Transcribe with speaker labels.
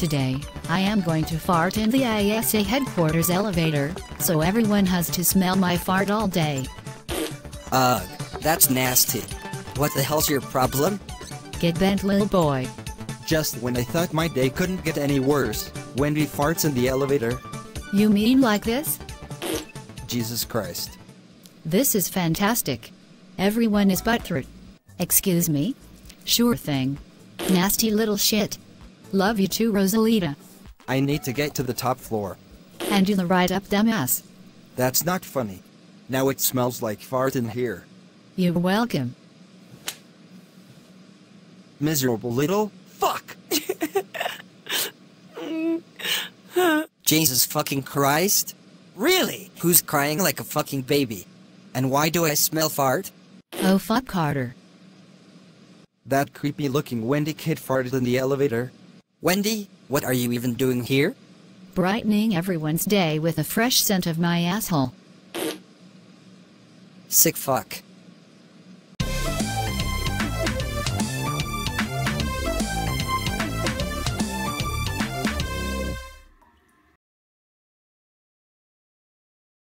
Speaker 1: Today, I am going to fart in the ISA headquarters elevator, so everyone has to smell my fart all day.
Speaker 2: Ugh, that's nasty. What the hell's your problem?
Speaker 1: Get bent, little boy.
Speaker 3: Just when I thought my day couldn't get any worse, Wendy farts in the elevator.
Speaker 1: You mean like this?
Speaker 3: Jesus Christ.
Speaker 1: This is fantastic. Everyone is butthurt. Excuse me? Sure thing. Nasty little shit. Love you too, Rosalita.
Speaker 3: I need to get to the top floor.
Speaker 1: And you the right up, dumbass.
Speaker 3: That's not funny. Now it smells like fart in here.
Speaker 1: You're welcome.
Speaker 3: Miserable little fuck.
Speaker 2: Jesus fucking Christ? Really? Who's crying like a fucking baby? And why do I smell fart?
Speaker 1: Oh fuck Carter.
Speaker 3: That creepy looking Wendy kid farted in the elevator.
Speaker 2: Wendy, what are you even doing here?
Speaker 1: Brightening everyone's day with a fresh scent of my asshole.
Speaker 2: Sick fuck.